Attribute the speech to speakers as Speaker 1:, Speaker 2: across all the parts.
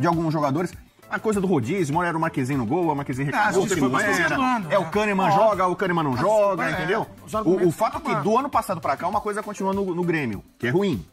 Speaker 1: de alguns jogadores. A coisa do rodízio, uma hora era o Marquezinho no gol, o Marquezinho
Speaker 2: Ah,
Speaker 1: reclamou,
Speaker 2: isso
Speaker 1: que
Speaker 2: foi
Speaker 1: não era. É, o
Speaker 2: né?
Speaker 1: Kahneman
Speaker 2: Ó.
Speaker 1: joga, o Kahneman não joga,
Speaker 2: é,
Speaker 1: entendeu? O, o fato é que do ano passado pra cá, uma coisa continua no, no Grêmio, que é ruim.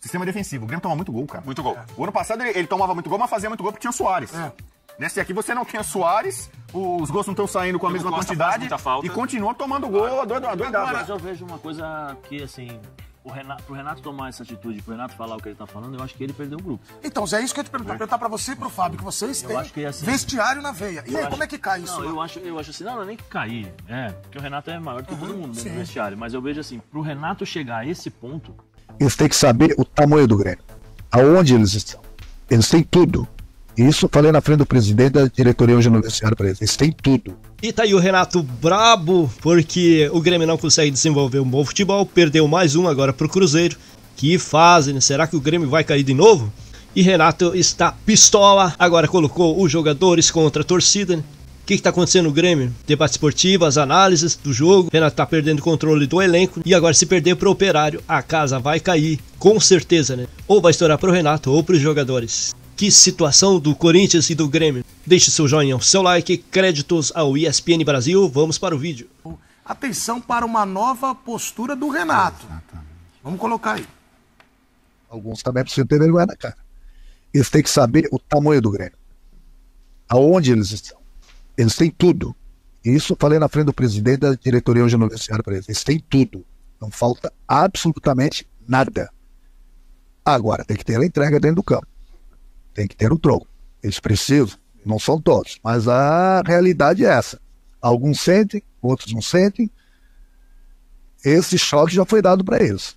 Speaker 1: Sistema defensivo. O Grêmio toma muito gol, cara.
Speaker 3: Muito gol.
Speaker 1: O ano passado ele, ele tomava muito gol, mas fazia muito gol porque tinha o Soares.
Speaker 2: É.
Speaker 1: Nesse aqui você não tinha Soares, os gols não estão saindo com a mesma quantidade e continua tomando gol doido- doidado.
Speaker 4: Mas eu vejo uma coisa que, assim, o Renato, pro Renato tomar essa atitude, pro Renato falar o que ele tá falando, eu acho que ele perdeu o grupo.
Speaker 2: Então, Zé, é isso que eu ia te perguntar. Perguntar pra você e pro Fábio, que vocês têm
Speaker 4: acho que é assim.
Speaker 2: vestiário na veia. E aí,
Speaker 4: acho-
Speaker 2: como é que cai isso?
Speaker 4: Não, eu acho, eu acho assim, não, não é nem que cair, é, porque o Renato é maior que todo mundo dentro
Speaker 2: sim.
Speaker 4: do vestiário, mas eu vejo assim, pro Renato chegar a esse ponto,
Speaker 5: Eles têm que saber o tamanho do Grêmio. Aonde eles estão. Eles têm tudo. Isso falei na frente do presidente da diretoria hoje no vestiário para eles. Eles têm tudo.
Speaker 6: E tá aí o Renato brabo, porque o Grêmio não consegue desenvolver um bom futebol, perdeu mais um agora pro Cruzeiro. Que fase, né? Será que o Grêmio vai cair de novo? E Renato está pistola, agora colocou os jogadores contra a torcida, né? O que, que tá acontecendo no Grêmio? Debate esportivo, as análises do jogo. Renato tá perdendo o controle do elenco. E agora, se perder pro operário, a casa vai cair. Com certeza, né? Ou vai estourar pro Renato ou pros jogadores. Que situação do Corinthians e do Grêmio. Deixe seu joinha, seu like, créditos ao ESPN Brasil. Vamos para o vídeo.
Speaker 2: Atenção para uma nova postura do Renato. Vamos colocar aí.
Speaker 5: Alguns também precisam ter vergonha na cara. Eles têm que saber o tamanho do Grêmio. Aonde eles estão. Eles têm tudo. Isso eu falei na frente do presidente da diretoria hoje no vestiário para eles. Eles têm tudo. Não falta absolutamente nada. Agora, tem que ter a entrega dentro do campo. Tem que ter o troco. Eles precisam, não são todos, mas a realidade é essa. Alguns sentem, outros não sentem. Esse choque já foi dado para eles.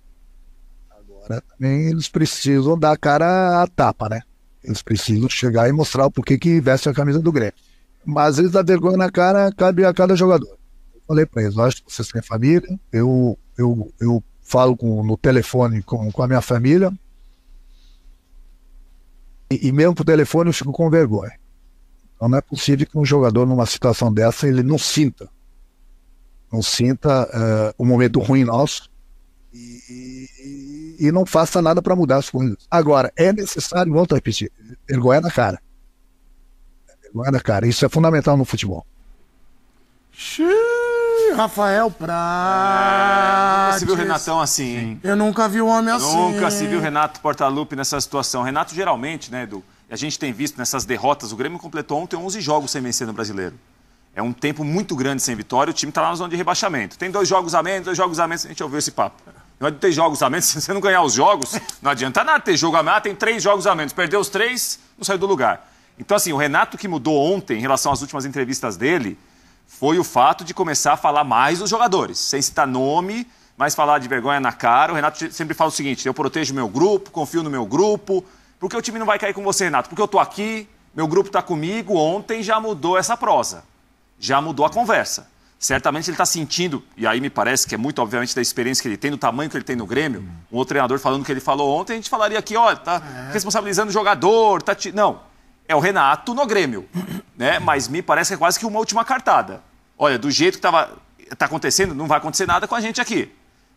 Speaker 5: Agora também eles precisam dar a cara a tapa, né? Eles precisam chegar e mostrar o porquê que veste a camisa do Grêmio. Mas eles dão vergonha na cara, cabe a cada jogador. Eu falei para eles, acho que vocês têm família, eu, eu, eu falo com, no telefone com, com a minha família, e, e mesmo por telefone eu fico com vergonha. Então não é possível que um jogador numa situação dessa ele não sinta, não sinta o momento ruim nosso e, e- e não faça nada para mudar as coisas. Agora, é necessário, volto a repetir, vergonha na cara. Vergonha na cara. Isso é fundamental no futebol.
Speaker 2: Xiii, Rafael Prates.
Speaker 3: Você viu o Renatão assim, hein?
Speaker 2: Eu nunca vi um homem assim.
Speaker 3: Nunca se viu o Renato Portaluppi nessa situação. Renato, geralmente, né, Edu? A gente tem visto nessas derrotas, o Grêmio completou ontem 11 jogos sem vencer no Brasileiro. É um tempo muito grande sem vitória, o time está lá na zona de rebaixamento. Tem dois jogos a menos, dois jogos a menos, a gente ouviu esse papo. Não é de ter jogos a menos, se você não ganhar os jogos, não adianta nada ter jogo a menos. Ah, tem três jogos a menos, perdeu os três, não saiu do lugar. Então, assim, o Renato que mudou ontem em relação às últimas entrevistas dele foi o fato de começar a falar mais dos jogadores, sem citar nome, mas falar de vergonha na cara. O Renato sempre fala o seguinte: eu protejo meu grupo, confio no meu grupo. Porque o time não vai cair com você, Renato? Porque eu tô aqui, meu grupo tá comigo. Ontem já mudou essa prosa, já mudou a conversa. Certamente ele está sentindo, e aí me parece que é muito, obviamente, da experiência que ele tem, do tamanho que ele tem no Grêmio. Um outro treinador falando o que ele falou ontem, a gente falaria aqui, ó, tá responsabilizando o jogador, tá. ti- Não. É o Renato no Grêmio. Né? Mas me parece que é quase que uma última cartada. Olha, do jeito que tava, tá acontecendo, não vai acontecer nada com a gente aqui.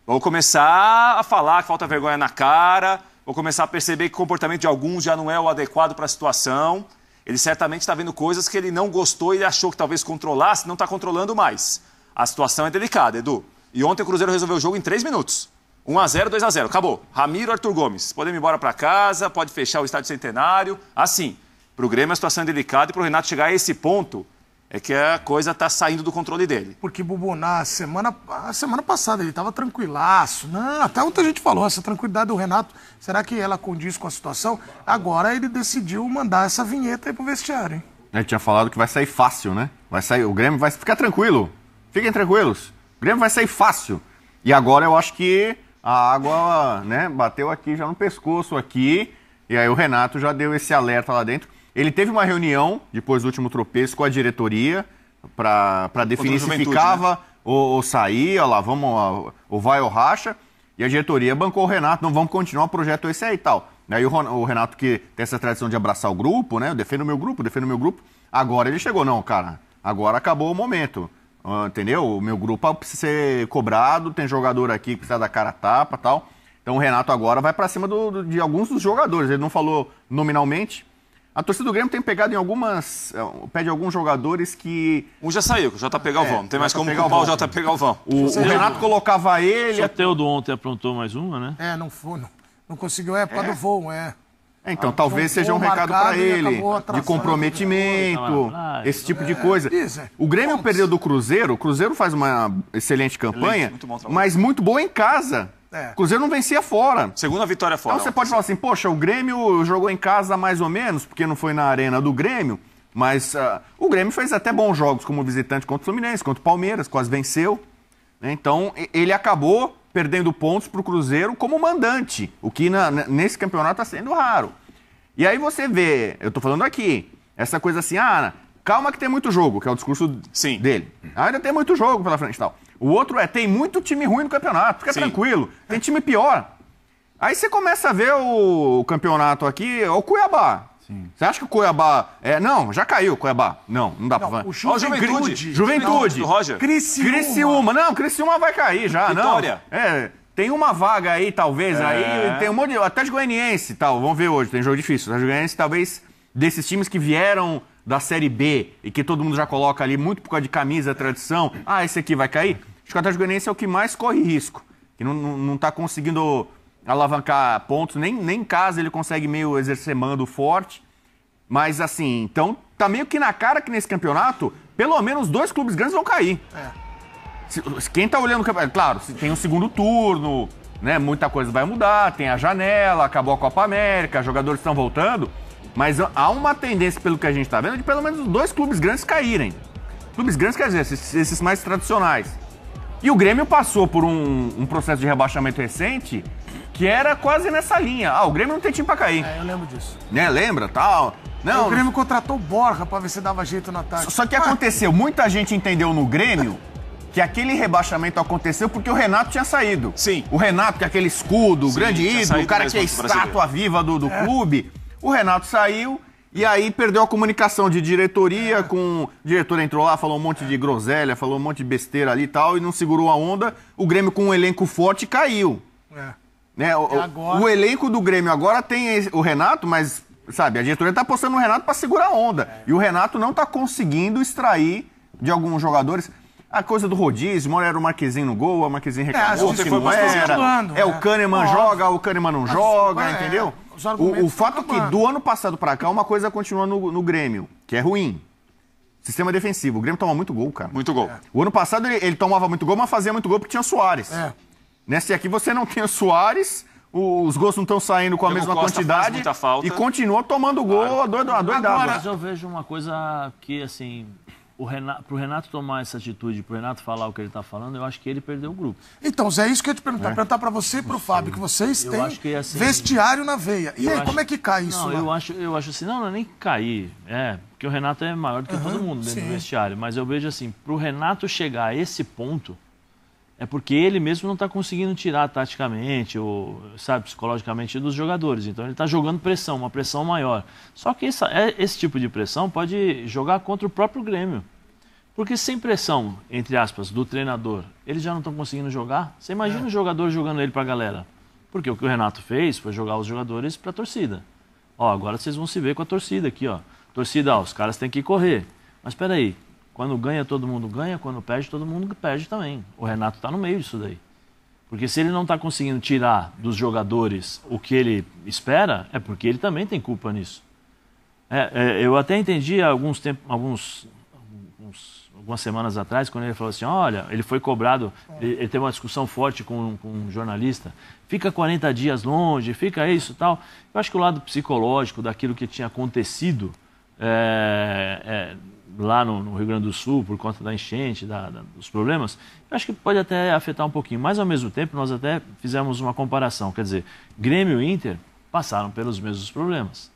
Speaker 3: Vou começar a falar que falta vergonha na cara, vou começar a perceber que o comportamento de alguns já não é o adequado para a situação. Ele certamente está vendo coisas que ele não gostou e achou que talvez controlasse, não está controlando mais. A situação é delicada, Edu. E ontem o Cruzeiro resolveu o jogo em três minutos. 1x0, 2x0, acabou. Ramiro, Arthur Gomes. Podemos ir embora para casa, pode fechar o estádio centenário. Assim, para o Grêmio a situação é delicada e para o Renato chegar a esse ponto é que a coisa está saindo do controle dele.
Speaker 2: Porque, Bubu, na semana, a semana passada ele tava tranquilaço. Não, até ontem a gente falou, essa tranquilidade do Renato, será que ela condiz com a situação? Agora ele decidiu mandar essa vinheta aí pro vestiário, hein?
Speaker 1: Ele tinha falado que vai sair fácil, né? Vai sair, o Grêmio vai ficar tranquilo. Fiquem tranquilos. O Grêmio vai sair fácil. E agora eu acho que a água, né, bateu aqui já no pescoço aqui. E aí o Renato já deu esse alerta lá dentro. Ele teve uma reunião depois do último tropeço com a diretoria para definir se ficava ou, ou saía, lá vamos ou vai ou racha. E a diretoria bancou o Renato, não vamos continuar o projeto esse aí e tal. Aí o Renato, que tem essa tradição de abraçar o grupo, né? Eu defendo o meu grupo, defendo o meu grupo. Agora ele chegou, não, cara. Agora acabou o momento. Entendeu? O meu grupo precisa ser cobrado, tem jogador aqui que precisa dar cara tapa tal. Então o Renato agora vai para cima do- do- de alguns dos jogadores. Ele não falou nominalmente, A torcida do Grêmio tem pegado em algumas. eh, Pede alguns jogadores que.
Speaker 3: Um já saiu, o JP Galvão. Não tem mais como culpar o. JP Galvão.
Speaker 1: O, o Renato colocava ele.
Speaker 4: O Soteudo ontem aprontou mais uma, né?
Speaker 2: É, não foi, não, não conseguiu, é por causa do voo, é.
Speaker 1: É, Então,
Speaker 2: Ah,
Speaker 1: talvez
Speaker 2: um
Speaker 1: seja um recado para ele, de comprometimento, esse tipo de coisa.
Speaker 2: isso, é.
Speaker 1: O Grêmio
Speaker 2: Pontos.
Speaker 1: perdeu do Cruzeiro, o Cruzeiro faz uma excelente campanha,
Speaker 3: muito
Speaker 1: mas muito boa em casa.
Speaker 2: É.
Speaker 1: O Cruzeiro não vencia fora.
Speaker 3: Segunda vitória fora.
Speaker 1: Então você pode falar assim, poxa, o Grêmio jogou em casa mais ou menos, porque não foi na arena do Grêmio, mas ah, o Grêmio fez até bons jogos como visitante contra o Fluminense, contra o Palmeiras, quase venceu. né? Então ele acabou perdendo pontos para o Cruzeiro como mandante, o que na- nesse campeonato está sendo raro. E aí você vê, eu tô falando aqui, essa coisa assim, ah, calma que tem muito jogo, que é o discurso
Speaker 3: Sim.
Speaker 1: dele. Ainda tem muito jogo pela frente e tal. O outro é, tem muito time ruim no campeonato, fica
Speaker 3: Sim.
Speaker 1: tranquilo, tem time pior. Aí você começa a ver o, campeonato aqui, é o Cuiabá. Você acha que o Cuiabá. É, não, já caiu o Cuiabá. Não, não dá pra
Speaker 2: Não,
Speaker 1: falar.
Speaker 2: o
Speaker 3: Ó, Juventude.
Speaker 1: Juventude.
Speaker 3: Do Roger.
Speaker 2: Criciúma.
Speaker 1: Criciúma. Não, Criciúma vai cair já,
Speaker 3: Vitória.
Speaker 1: não. É, tem uma vaga aí, talvez,
Speaker 3: É.
Speaker 1: aí. Tem um monte de. Até de Goianiense e tal. Vamos ver hoje, tem jogo difícil. O Atlético Goianiense, talvez, desses times que vieram da Série B e que todo mundo já coloca ali muito por causa de camisa, tradição. Ah, esse aqui vai cair. Acho que o Atlético Goianiense é o que mais corre risco. Que não, não, não tá conseguindo alavancar pontos. Nem, nem em casa ele consegue meio exercer mando forte. Mas assim, então tá meio que na cara que nesse campeonato, pelo menos dois clubes grandes vão cair. Se- Quem tá olhando o campeonato, claro, se tem um segundo turno, né? Muita coisa vai mudar, tem a janela, acabou a Copa América, os jogadores estão voltando, mas há uma tendência, pelo que a gente tá vendo, de pelo menos dois clubes grandes caírem. Clubes grandes, quer dizer, esses, esses mais tradicionais. E o Grêmio passou por um, um processo de rebaixamento recente que era quase nessa linha. Ah, o Grêmio não tem time pra cair.
Speaker 2: É, eu lembro disso.
Speaker 1: Né? Lembra? Tal. Não,
Speaker 2: o Grêmio contratou o Borja pra ver se dava jeito no ataque.
Speaker 1: só que aconteceu, muita gente entendeu no Grêmio que aquele rebaixamento aconteceu porque o Renato tinha saído.
Speaker 3: Sim.
Speaker 1: O Renato, que é aquele escudo, o grande ídolo, o cara que é
Speaker 3: do brasileiro.
Speaker 1: estátua viva do, do clube. O Renato saiu e aí perdeu a comunicação de diretoria com... O diretor entrou lá, falou um monte de groselha, falou um monte de besteira ali e tal, e não segurou a onda. O Grêmio com um elenco forte caiu.
Speaker 2: É.
Speaker 1: Né? O,
Speaker 2: agora-
Speaker 1: o elenco do Grêmio agora tem o Renato, mas, sabe, a diretoria tá apostando no Renato para segurar a onda. E o Renato não tá conseguindo extrair de alguns jogadores. A coisa do rodízio, uma hora era o Marquezinho no gol, o Marquezinho reclamou
Speaker 2: É,
Speaker 1: que
Speaker 3: foi
Speaker 1: não era.
Speaker 2: zoando,
Speaker 1: É, o
Speaker 2: né?
Speaker 1: Kahneman
Speaker 2: Óbvio.
Speaker 1: joga, o Kahneman não joga,
Speaker 2: é,
Speaker 1: entendeu?
Speaker 2: Os
Speaker 1: O,
Speaker 2: argumentos
Speaker 1: o fato
Speaker 2: estão
Speaker 1: que do ano passado para cá, uma coisa continua no, no Grêmio, que é ruim. Sistema defensivo. O Grêmio toma muito gol, cara.
Speaker 3: Muito gol.
Speaker 1: O ano passado ele, ele tomava muito gol, mas fazia muito gol porque tinha o Soares.
Speaker 2: É.
Speaker 1: Nesse aqui você não tem o Soares, o- os gols não estão saindo com a
Speaker 3: Diego
Speaker 1: mesma
Speaker 3: Costa faz
Speaker 1: quantidade
Speaker 3: muita falta.
Speaker 1: e continua tomando gol adoid- adoidado.
Speaker 4: Mas eu vejo uma coisa que, assim, o Renato, pro Renato tomar essa atitude, pro Renato falar o que ele tá falando, eu acho que ele perdeu o grupo.
Speaker 2: Então, Zé, é isso que eu ia te perguntar. Perguntar pra você e pro Fábio, que vocês
Speaker 4: Eu
Speaker 2: têm
Speaker 4: que, assim,
Speaker 2: vestiário na veia. E aí,
Speaker 4: acho-
Speaker 2: como é que cai isso
Speaker 4: Não,
Speaker 2: lá?
Speaker 4: eu acho, eu acho assim, não, não é nem cair. É, porque o Renato é maior do que todo mundo dentro
Speaker 2: sim.
Speaker 4: do vestiário. Mas eu vejo assim, pro Renato chegar a esse ponto, é porque ele mesmo não está conseguindo tirar taticamente ou, sabe, psicologicamente dos jogadores. Então ele está jogando pressão, uma pressão maior. Só que essa, é- esse tipo de pressão pode jogar contra o próprio Grêmio. Porque sem pressão, entre aspas, do treinador, eles já não estão conseguindo jogar. Você imagina o jogador jogando ele para a galera. Porque o que o Renato fez foi jogar os jogadores para a torcida. Ó, agora vocês vão se ver com a torcida aqui, ó. Torcida, ó, os caras têm que correr. Mas espera aí, quando ganha todo mundo ganha, quando perde todo mundo perde também. O Renato está no meio disso daí. Porque se ele não está conseguindo tirar dos jogadores o que ele espera, é porque ele também tem culpa nisso. É, é, eu até entendi alguns tempo, alguns, alguns- algumas semanas atrás, quando ele falou assim, olha, ele foi cobrado, ele, ele teve uma discussão forte com, com um jornalista, fica 40 dias longe, fica isso tal. Eu acho que o lado psicológico daquilo que tinha acontecido é, é, lá no, no Rio Grande do Sul, por conta da enchente, da- da- dos problemas, eu acho que pode até afetar um pouquinho. Mas, ao mesmo tempo, nós até fizemos uma comparação. Quer dizer, Grêmio e Inter passaram pelos mesmos problemas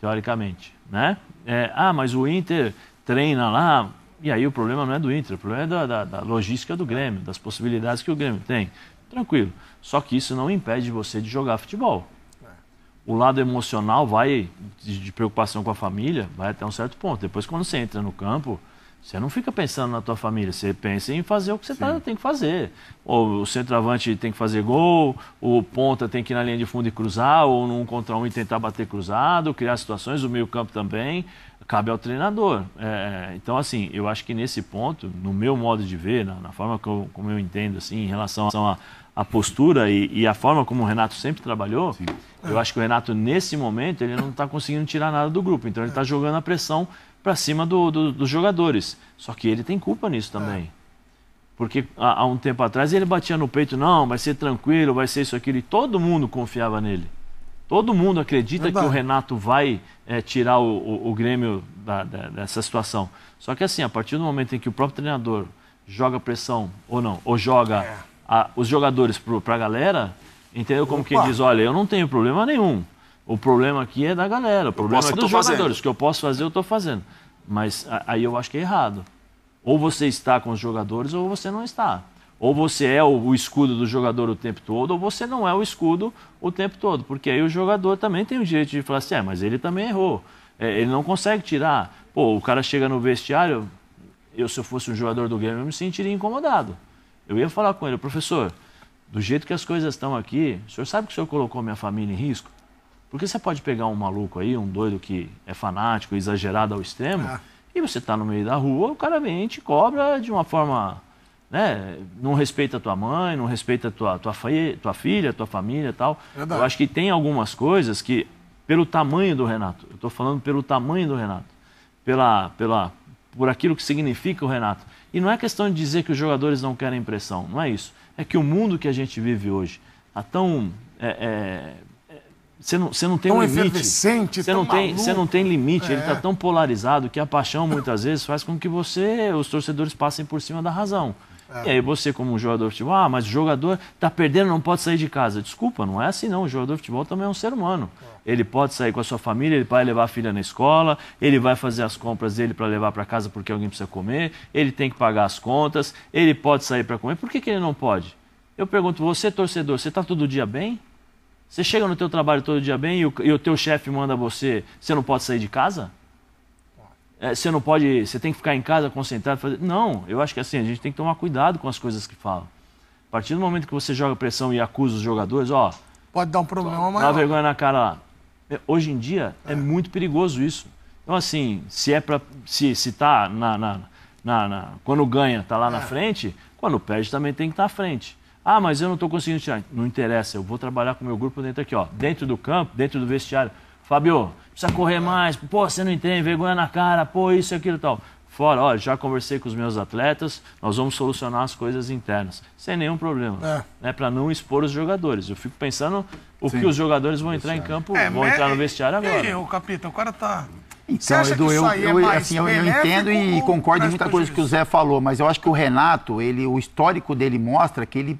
Speaker 4: teoricamente, né? É, ah, mas o Inter treina lá, e aí o problema não é do Inter, o problema é da, da- da logística do Grêmio, das possibilidades que o Grêmio tem. Tranquilo. Só que isso não impede você de jogar futebol. O lado emocional vai, de, preocupação com a família, vai até um certo ponto. Depois, quando você entra no campo, Você não fica pensando na tua família, você pensa em fazer o que você tá, tem que fazer. Ou o centroavante tem que fazer gol, o ponta tem que ir na linha de fundo e cruzar, ou num contra um e tentar bater cruzado, criar situações, o meio campo também, cabe ao treinador. É, então, assim, eu acho que nesse ponto, no meu modo de ver, na, na forma eu, como eu entendo, assim, em relação a, a postura e, e, a forma como o Renato sempre trabalhou, Sim. eu acho que o Renato, nesse momento, ele não está conseguindo tirar nada do grupo. Então, ele está jogando a pressão para cima do, do, dos jogadores. Só que ele tem culpa nisso também. É. Porque há, há, um tempo atrás ele batia no peito, não, vai ser tranquilo, vai ser isso, aquilo, e todo mundo confiava nele. Todo mundo acredita Verdade. que o Renato vai é, tirar o, o, o Grêmio da, da, dessa situação. Só que assim, a partir do momento em que o próprio treinador joga pressão, ou não, ou joga é. A, os jogadores para a galera, entendeu? Como Opa. quem diz, olha, eu não tenho problema nenhum. O problema aqui é da galera, o problema é dos jogadores. Fazendo. O que eu posso fazer, eu estou fazendo. Mas aí eu acho que é errado. Ou você está com os jogadores ou você não está. Ou você é o, o, escudo do jogador o tempo todo, ou você não é o escudo o tempo todo. Porque aí o jogador também tem o direito de falar assim, é, mas ele também errou. É, ele não consegue tirar. Pô, o cara chega no vestiário, eu se eu fosse um jogador do game, eu me sentiria incomodado. Eu ia falar com ele, professor, do jeito que as coisas estão aqui, o senhor sabe que o senhor colocou minha família em risco? Porque você pode pegar um maluco aí, um doido que é fanático, exagerado ao extremo, é. e você está no meio da rua, o cara vem e te cobra de uma forma. Né, não respeita a tua mãe, não respeita a tua, tua, tua filha, tua família e tal. Verdade. Eu acho que tem algumas coisas que, pelo tamanho do Renato, eu estou falando pelo tamanho do Renato, pela, pela, por aquilo que significa o Renato. E não é questão de dizer que os jogadores não querem pressão, não é isso. É que o mundo que a gente vive hoje está tão é, é, você não, você não tem tão um limite. Você não, tem, você não tem limite, é. ele está tão polarizado que a paixão muitas vezes faz com que você, os torcedores passem por cima da razão. É. E aí você, como um jogador de futebol, ah, mas o jogador está perdendo, não pode sair de casa. Desculpa, não é assim não. O jogador de futebol também é um ser humano. É. Ele pode sair com a sua família, ele vai levar a filha na escola, ele vai fazer as compras dele para levar para casa porque alguém precisa comer, ele tem que pagar as contas, ele pode sair para comer. Por que, que ele não pode? Eu pergunto, você torcedor, você está todo dia bem? Você chega no teu trabalho todo dia bem e o, e o teu chefe manda você, você não pode sair de casa? É, você não pode, você tem que ficar em casa concentrado. Fazer... Não, eu acho que assim, a gente tem que tomar cuidado com as coisas que falam. A partir do momento que você joga pressão e acusa os jogadores, ó...
Speaker 2: Pode dar um problema
Speaker 4: maior. Dá vergonha na cara lá. É, hoje em dia é. é muito perigoso isso. Então assim, se é para se, se tá na, na, na, na, quando ganha, tá lá é. na frente, quando perde também tem que estar tá à frente. Ah, mas eu não estou conseguindo tirar. Não interessa, eu vou trabalhar com o meu grupo dentro aqui, ó. Dentro do campo, dentro do vestiário. Fabio, precisa correr mais. Pô, você não entende, vergonha na cara, pô, isso e aquilo e tal. Fora, ó, já conversei com os meus atletas, nós vamos solucionar as coisas internas, sem nenhum problema. É. Né, para não expor os jogadores. Eu fico pensando o Sim. que os jogadores vão entrar em campo, é, vão entrar no vestiário agora.
Speaker 2: E, o capitão, o cara tá.
Speaker 7: Então, Edu, eu, eu, é assim, eu, eu entendo e concordo em muita coisa que o Zé falou, mas eu acho que o Renato, ele, o histórico dele mostra que ele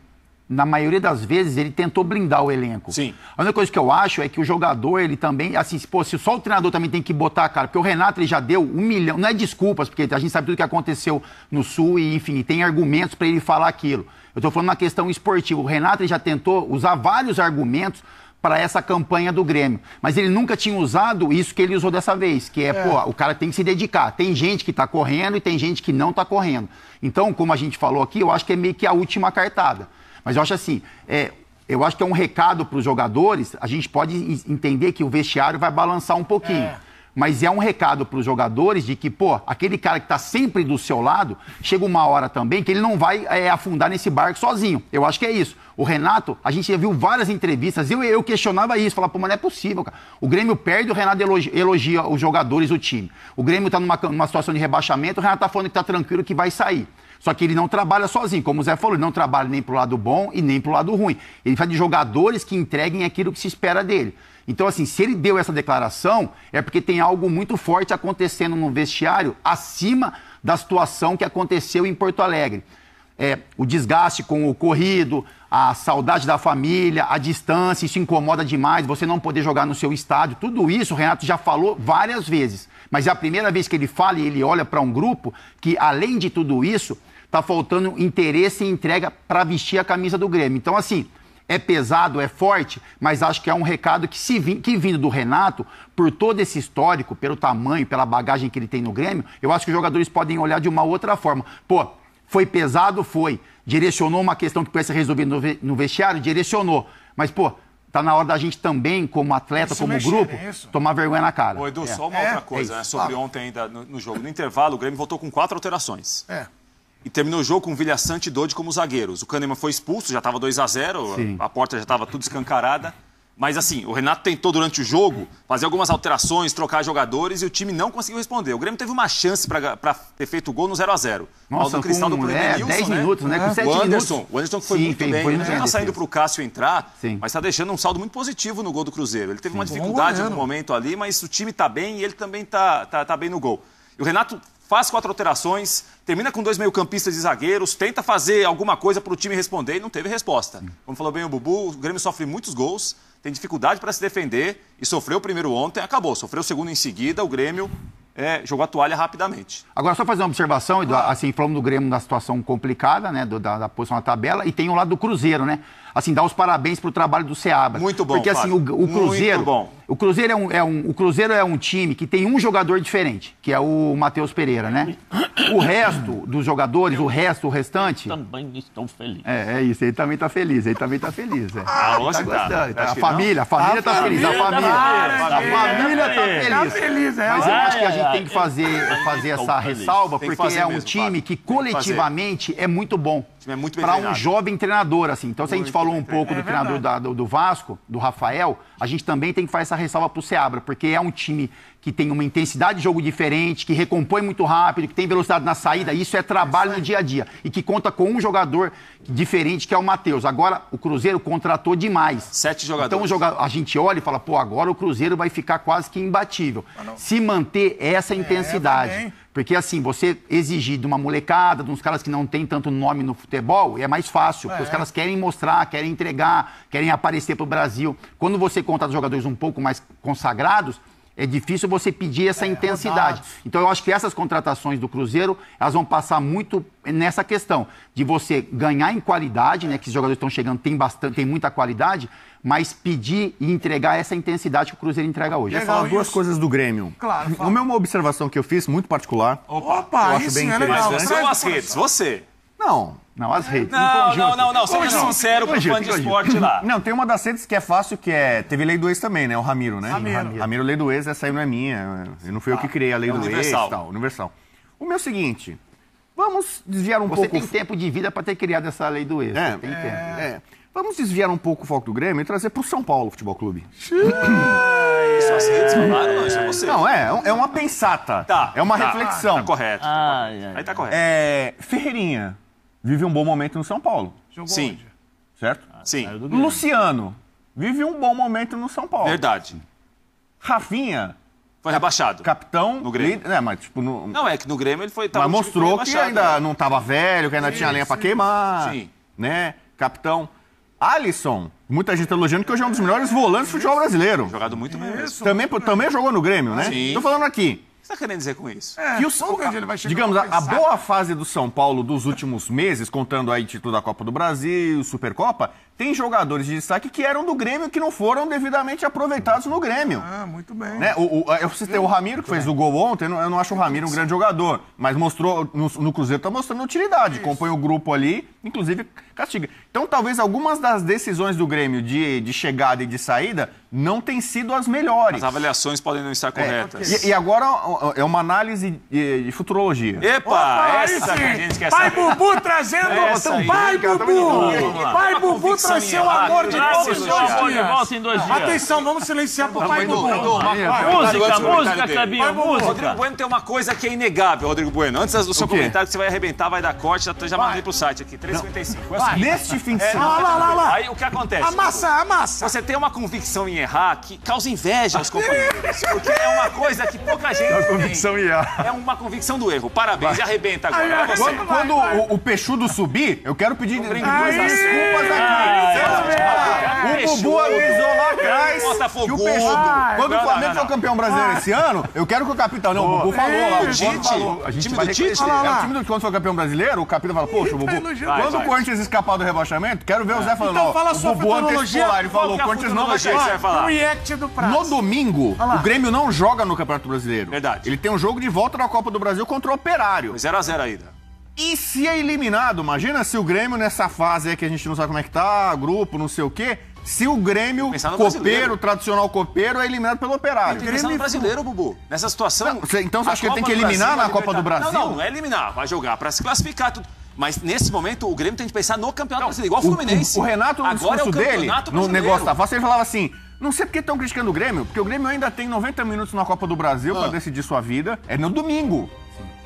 Speaker 7: na maioria das vezes, ele tentou blindar o elenco.
Speaker 3: Sim.
Speaker 7: A única coisa que eu acho é que o jogador, ele também, assim, pô, se só o treinador também tem que botar a cara, porque o Renato, ele já deu um milhão, não é desculpas, porque a gente sabe tudo que aconteceu no Sul e, enfim, tem argumentos para ele falar aquilo. Eu estou falando na questão esportiva. O Renato, ele já tentou usar vários argumentos para essa campanha do Grêmio. Mas ele nunca tinha usado isso que ele usou dessa vez, que é, é. pô, o cara tem que se dedicar. Tem gente que está correndo e tem gente que não está correndo. Então, como a gente falou aqui, eu acho que é meio que a última cartada. Mas eu acho assim, é, eu acho que é um recado para os jogadores. A gente pode entender que o vestiário vai balançar um pouquinho. É. Mas é um recado para os jogadores de que, pô, aquele cara que está sempre do seu lado, chega uma hora também que ele não vai é, afundar nesse barco sozinho. Eu acho que é isso. O Renato, a gente já viu várias entrevistas, eu, eu questionava isso, falava, pô, mas não é possível, cara. O Grêmio perde, o Renato elogia, elogia os jogadores, o time. O Grêmio está numa, numa situação de rebaixamento, o Renato está falando que está tranquilo, que vai sair. Só que ele não trabalha sozinho, como o Zé falou, ele não trabalha nem pro lado bom e nem pro lado ruim. Ele faz de jogadores que entreguem aquilo que se espera dele. Então, assim, se ele deu essa declaração, é porque tem algo muito forte acontecendo no vestiário acima da situação que aconteceu em Porto Alegre. É, o desgaste com o corrido, a saudade da família, a distância, isso incomoda demais, você não poder jogar no seu estádio, tudo isso o Renato já falou várias vezes. Mas é a primeira vez que ele fala e ele olha para um grupo que, além de tudo isso, está faltando interesse e entrega para vestir a camisa do Grêmio. Então, assim, É pesado, é forte, mas acho que é um recado que, se vim, que vindo do Renato, por todo esse histórico, pelo tamanho, pela bagagem que ele tem no Grêmio, eu acho que os jogadores podem olhar de uma outra forma. Pô, foi pesado? Foi. Direcionou uma questão que pudesse resolver no, no vestiário? Direcionou. Mas, pô, tá na hora da gente também, como atleta,
Speaker 2: Se
Speaker 7: como
Speaker 2: mexer
Speaker 7: grupo,
Speaker 2: nisso.
Speaker 7: tomar vergonha na cara.
Speaker 3: Ô, Edu,
Speaker 7: É.
Speaker 3: só uma
Speaker 2: É,
Speaker 3: outra
Speaker 2: é
Speaker 3: coisa, né? Sobre
Speaker 2: Fala.
Speaker 3: ontem ainda no, no jogo. No intervalo, o Grêmio voltou com quatro alterações.
Speaker 2: É.
Speaker 3: E terminou o jogo com Vilha Sante e Dodi como zagueiros. O Kahneman foi expulso, já estava 2 a 0
Speaker 7: Sim.
Speaker 3: a porta já estava tudo escancarada. Mas assim, o Renato tentou durante o jogo fazer algumas alterações, trocar jogadores e o time não conseguiu responder. O Grêmio teve uma chance para ter feito o gol no 0 a 0
Speaker 7: Nossa,
Speaker 3: do Cristal
Speaker 7: com,
Speaker 3: do
Speaker 7: é,
Speaker 3: Edenilson,
Speaker 7: 10
Speaker 3: né?
Speaker 7: minutos, né? Com 7
Speaker 3: o Anderson,
Speaker 7: minutos.
Speaker 3: o Anderson que foi
Speaker 7: Sim,
Speaker 3: muito bem,
Speaker 7: foi
Speaker 3: né?
Speaker 7: muito bem
Speaker 3: saindo para o Cássio entrar,
Speaker 7: Sim.
Speaker 3: mas está deixando um saldo muito positivo no gol do Cruzeiro. Ele teve uma
Speaker 2: Bom
Speaker 3: dificuldade no momento ali, mas o time está bem e ele também está tá, tá bem no gol. E o Renato faz quatro alterações, termina com dois meio-campistas e zagueiros, tenta fazer alguma coisa para o time responder e não teve resposta. Como falou bem o Bubu, o Grêmio sofre muitos gols, tem dificuldade para se defender e sofreu o primeiro ontem, acabou. Sofreu o segundo em seguida, o Grêmio é, jogou a toalha rapidamente.
Speaker 7: Agora, só fazer uma observação, Edu, assim, falamos do Grêmio na situação complicada, né, do- da, da posição na tabela, e tem o lado do Cruzeiro, né? Assim, dar os parabéns pro trabalho do Seabra.
Speaker 3: Muito bom,
Speaker 7: Porque, assim, o, o Cruzeiro...
Speaker 3: Muito bom.
Speaker 7: O Cruzeiro, é um, é um, o Cruzeiro é um time que tem um jogador diferente, que é o Matheus Pereira, né? O resto dos jogadores, o resto, o restante...
Speaker 4: Também estou feliz.
Speaker 7: É, é isso, ele também tá feliz, ele também tá feliz. É.
Speaker 3: Ah, hoje
Speaker 7: tá
Speaker 3: tá.
Speaker 7: gostando. tá. A família, a família tá feliz, a família. A família tá feliz.
Speaker 2: Tá feliz, é.
Speaker 7: Mas eu
Speaker 4: Ai,
Speaker 7: acho que a gente
Speaker 4: ai,
Speaker 7: tem que fazer, fazer essa ressalva, porque é um time que coletivamente é muito bom.
Speaker 3: Time é muito bem
Speaker 7: Para um jovem treinador, assim. Então, se a gente
Speaker 3: Muito
Speaker 7: falou um pouco do
Speaker 2: É
Speaker 7: treinador da- do, do Vasco, do Rafael, a gente também tem que fazer essa ressalva pro Seabra, porque é um time que tem uma intensidade de jogo diferente, que recompõe muito rápido, que tem velocidade na saída. Isso é trabalho no dia a dia. E que conta com um jogador diferente, que é o Matheus. Agora, o Cruzeiro contratou demais.
Speaker 3: Sete jogadores.
Speaker 7: Então o joga- a gente olha e fala, pô, agora o Cruzeiro vai ficar quase que imbatível. Se manter essa intensidade.
Speaker 2: vai bem.
Speaker 7: Porque assim, você exigir de uma molecada, de uns caras que não tem tanto nome no futebol, é mais fácil. Porque os caras querem mostrar, querem entregar, querem aparecer pro Brasil. Quando você contrata jogadores um pouco mais consagrados, é difícil você pedir essa intensidade.
Speaker 2: rodados.
Speaker 7: Então eu acho que essas contratações do Cruzeiro, elas vão passar muito nessa questão de você ganhar em qualidade, né? Que os jogadores estão chegando, tem bastante, tem muita qualidade, mas pedir e entregar essa intensidade que o Cruzeiro entrega hoje.
Speaker 1: Queria
Speaker 2: Legal,
Speaker 1: falar duas
Speaker 2: isso.
Speaker 1: coisas do Grêmio.
Speaker 2: Claro, fala.
Speaker 1: Uma é uma observação que eu fiz, muito particular.
Speaker 2: Opa,
Speaker 1: Eu acho bem
Speaker 2: é legal.
Speaker 1: interessante.
Speaker 3: Mas redes?
Speaker 2: coração.
Speaker 3: Você.
Speaker 1: Não,
Speaker 7: Não, as redes.
Speaker 3: Não,
Speaker 7: conjunto.
Speaker 3: não, não, não. Seja
Speaker 7: Conjunto.
Speaker 3: sincero pro fã de
Speaker 7: conjunto.
Speaker 3: esporte lá.
Speaker 1: Não, tem uma das redes que é fácil, que é. Teve lei do ex também, né? O Ramiro, né?
Speaker 2: Ramiro.
Speaker 1: Ramiro. Ramiro, lei do ex, essa aí não é minha. Eu não fui eu que criei a lei
Speaker 3: é
Speaker 1: do
Speaker 3: universal.
Speaker 1: ex e tal. Universal. O meu seguinte. Vamos desviar um
Speaker 7: Você
Speaker 1: pouco.
Speaker 7: tem tempo de vida para ter criado essa lei do ex.
Speaker 1: É,
Speaker 7: Você tem tempo.
Speaker 1: é. Vamos desviar um pouco o foco do Grêmio e trazer pro São Paulo Futebol Clube.
Speaker 3: Isso as redes falaram, não, isso é você.
Speaker 1: Não, é, é uma pensata.
Speaker 3: Tá.
Speaker 1: É uma
Speaker 3: tá,
Speaker 1: reflexão.
Speaker 3: Tá correto.
Speaker 4: Ai, ai.
Speaker 3: Aí tá correto.
Speaker 1: É, Ferreirinha vive um bom momento no São Paulo,
Speaker 2: Jogou
Speaker 3: Sim,
Speaker 2: onde?
Speaker 1: certo?
Speaker 3: sim.
Speaker 4: Do Grêmio.
Speaker 1: Luciano vive um bom momento no São Paulo.
Speaker 3: Verdade.
Speaker 1: Rafinha,
Speaker 3: Foi rebaixado.
Speaker 1: capitão.
Speaker 3: No Grêmio.
Speaker 1: líder- É, mas tipo, no,
Speaker 3: Não, é que no Grêmio ele foi. tava
Speaker 1: mas
Speaker 3: que
Speaker 1: mostrou que
Speaker 3: rebaixado,
Speaker 1: ainda
Speaker 3: né?
Speaker 1: não estava velho, que ainda tinha lenha pra queimar.
Speaker 3: Sim.
Speaker 1: Né? Capitão. Alisson, muita gente elogiando que hoje é um dos melhores volantes do futebol brasileiro.
Speaker 3: Jogado muito bem mesmo.
Speaker 1: Também, também jogou no Grêmio, né?
Speaker 3: Sim.
Speaker 1: Tô falando aqui.
Speaker 3: O que você tá querendo dizer com isso?
Speaker 2: É,
Speaker 1: que
Speaker 2: ele vai chegar
Speaker 1: digamos, a, a boa fase do São Paulo dos últimos meses, contando aí título da Copa do Brasil, Supercopa, tem jogadores de destaque que eram do Grêmio que não foram devidamente aproveitados no Grêmio.
Speaker 2: Ah, muito bem.
Speaker 1: Né? O, o, eu citei o Ramiro, que fez o gol ontem, eu não, acho o Ramiro um grande jogador, mas mostrou, no, no Cruzeiro tá mostrando utilidade, compõe o grupo ali, inclusive castiga. Então talvez algumas das decisões do Grêmio de, de chegada e de saída não tenham sido as melhores.
Speaker 3: As avaliações podem não estar corretas.
Speaker 1: E, e agora é uma análise de, de futurologia.
Speaker 3: Epa,
Speaker 2: Opa,
Speaker 3: essa que a gente quer
Speaker 2: Pai
Speaker 3: saber.
Speaker 2: Bubu trazendo.
Speaker 3: Essa aí.
Speaker 2: Pai
Speaker 3: Cara,
Speaker 2: Bubu! Pai Bubu Traz seu
Speaker 3: errada.
Speaker 2: amor de todos os dias.
Speaker 4: volta em dois dias.
Speaker 2: Atenção, vamos silenciar pro Pai
Speaker 3: Edu,
Speaker 2: Bubu.
Speaker 3: Uma-
Speaker 2: Vai, vai.
Speaker 4: Música,
Speaker 3: do
Speaker 4: música. Clebinho,
Speaker 2: Vai, Bubu.
Speaker 3: Rodrigo
Speaker 4: música.
Speaker 3: Bueno tem uma coisa que é inegável, Rodrigo Bueno. Antes do seu
Speaker 1: O
Speaker 3: comentário que você vai arrebentar, vai dar corte, já, mandei pro site aqui, 355. É o seguinte,
Speaker 1: Neste fim de
Speaker 3: é,
Speaker 1: semana.
Speaker 2: Lá, lá, lá, lá.
Speaker 3: Aí o que acontece?
Speaker 2: Amassa, amassa.
Speaker 3: Você tem uma convicção em errar que causa inveja aos companheiros. Porque é uma coisa que pouca gente tem.
Speaker 1: convicção em errar.
Speaker 3: É uma convicção do erro. Parabéns, e arrebenta agora.
Speaker 2: Aí,
Speaker 3: Vai
Speaker 2: aí,
Speaker 3: você.
Speaker 1: Quando, quando o, o peixudo subir, eu quero pedir desculpas aqui. O Bubu avisou lá atrás que o Peixoto,
Speaker 3: Ah,
Speaker 1: quando o Flamengo for campeão brasileiro esse ano, eu quero que o capitão, não, o Bubu falou lá, o
Speaker 3: Tite,
Speaker 1: falou.
Speaker 7: A gente
Speaker 3: time
Speaker 7: vai
Speaker 3: do Tite.
Speaker 7: reconhecer.
Speaker 1: É o time do quando for campeão brasileiro, o capitão fala, poxa, o Bubu,
Speaker 2: elogiando.
Speaker 1: quando o Corinthians escapar do rebaixamento, quero ver o Zé falando,
Speaker 2: Então fala sua
Speaker 1: Bubu antecipou lá, ele falou, o
Speaker 3: é
Speaker 1: Corinthians não vai
Speaker 2: react do Prazo.
Speaker 1: No domingo, o Grêmio não joga no Campeonato Brasileiro.
Speaker 3: Verdade.
Speaker 1: Ele tem um jogo de volta na Copa do Brasil contra o Operário.
Speaker 3: 0x0 ainda.
Speaker 1: E se é eliminado, imagina se o Grêmio nessa fase aí que a gente não sabe como é que tá, grupo, não sei o quê, se o Grêmio, copeiro,
Speaker 3: brasileiro.
Speaker 1: tradicional copeiro, é eliminado pelo Operário.
Speaker 3: Tem que pensar no brasileiro, Bubu. Nessa situação.
Speaker 1: Não, você- então você acha que ele tem que eliminar
Speaker 3: Brasil,
Speaker 1: na
Speaker 3: a
Speaker 1: Copa do Brasil?
Speaker 3: Não, não, não é eliminar. Vai jogar pra se classificar tudo. Mas nesse momento o Grêmio tem que pensar no campeonato brasileiro, igual o Fluminense.
Speaker 1: O, o Renato, no
Speaker 3: Agora é o
Speaker 1: discurso dele, no negócio da face, ele falava assim: não sei porque estão criticando o Grêmio, porque o Grêmio ainda tem 90 minutos na Copa do Brasil
Speaker 3: Ah.
Speaker 1: pra decidir sua vida. É no domingo.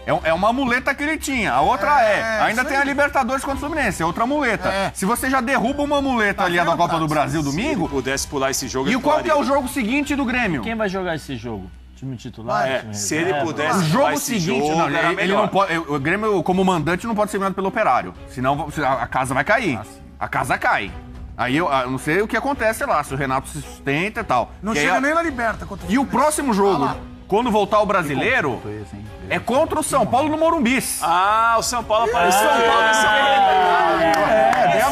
Speaker 1: É, é uma muleta que ele tinha. A outra é. ainda tem a Libertadores contra o Fluminense, é outra muleta. Se você já derruba uma muleta ali da Copa do Brasil
Speaker 3: Se ele
Speaker 1: domingo,
Speaker 3: pudesse pular esse jogo,
Speaker 1: e qual que é o jogo seguinte do Grêmio?
Speaker 4: Quem vai jogar esse jogo? Time titular?
Speaker 3: É,
Speaker 4: time
Speaker 3: se ele pudesse-
Speaker 1: O jogo seguinte,
Speaker 3: jogo
Speaker 1: não, ele, ele não pode. O Grêmio, como mandante, não pode ser eliminado pelo operário. Senão a a casa vai cair. A casa cai. Aí eu, ah, eu não sei o que acontece lá, se o Renato se sustenta e tal.
Speaker 2: Não
Speaker 1: E aí
Speaker 2: chega
Speaker 1: a-
Speaker 2: nem na liberta. contra
Speaker 1: E o próximo jogo,
Speaker 2: lá.
Speaker 1: Quando voltar o brasileiro, é contra o São Paulo no Morumbis.
Speaker 3: Ah, o São Paulo apareceu.
Speaker 1: São Paulo É, deu a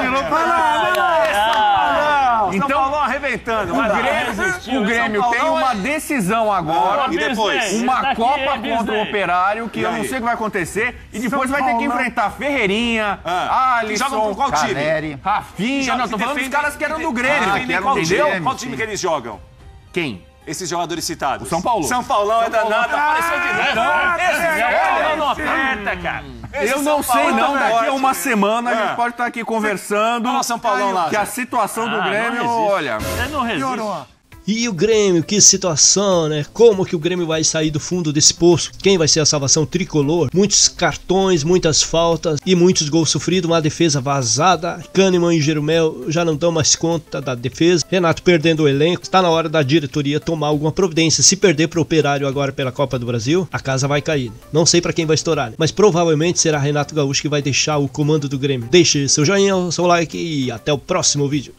Speaker 2: Girou pra lá.
Speaker 3: São
Speaker 1: Então,
Speaker 3: Paulo arrebentando.
Speaker 1: o. Grêmio, o Grêmio
Speaker 3: São
Speaker 1: tem
Speaker 3: Paulo
Speaker 1: uma
Speaker 3: é-
Speaker 1: decisão agora.
Speaker 3: E depois?
Speaker 1: Uma
Speaker 4: tá aqui,
Speaker 1: Copa
Speaker 4: é
Speaker 1: contra o. Operário, que
Speaker 3: E
Speaker 1: eu não sei o que vai acontecer. E depois
Speaker 2: São
Speaker 1: vai ter que
Speaker 2: Paulo,
Speaker 1: enfrentar Ferreirinha,
Speaker 3: Ah,
Speaker 1: Alisson,
Speaker 3: jogam por qual time?
Speaker 1: Rafinha.
Speaker 3: Joga-
Speaker 1: Não, tô falando dos caras que eram do Grêmio.
Speaker 3: defendem
Speaker 1: que eram-
Speaker 3: qual
Speaker 1: entendeu?
Speaker 3: time? Qual time que eles jogam?
Speaker 1: Quem?
Speaker 3: Esses jogadores citados.
Speaker 1: São Paulo.
Speaker 3: São Paulão é danado, apareceu de novo. Esse
Speaker 1: é,
Speaker 3: São Paulo
Speaker 1: é,
Speaker 3: não aperta, cara. Esse
Speaker 1: Eu não
Speaker 3: São Paulo
Speaker 1: sei, não. Daqui a
Speaker 3: forte.
Speaker 1: uma semana a
Speaker 3: É.
Speaker 1: gente pode estar aqui conversando.
Speaker 3: Olha o São Paulão lá,
Speaker 1: Que a situação do
Speaker 4: Ah, não
Speaker 1: Grêmio, olha.
Speaker 4: Ele não resiste.
Speaker 6: E o Grêmio, que situação, né? Como que o Grêmio vai sair do fundo desse poço? Quem vai ser a salvação tricolor? Muitos cartões, muitas faltas e muitos gols sofridos, uma defesa vazada. Kahneman e Jeromel já não dão mais conta da defesa. Renato perdendo o elenco. Está na hora da diretoria tomar alguma providência. Se perder pro Operário agora pela Copa do Brasil, a casa vai cair. né? Não sei para quem vai estourar, né? mas provavelmente será Renato Gaúcho que vai deixar o comando do Grêmio. Deixe seu joinha, seu like e até o próximo vídeo.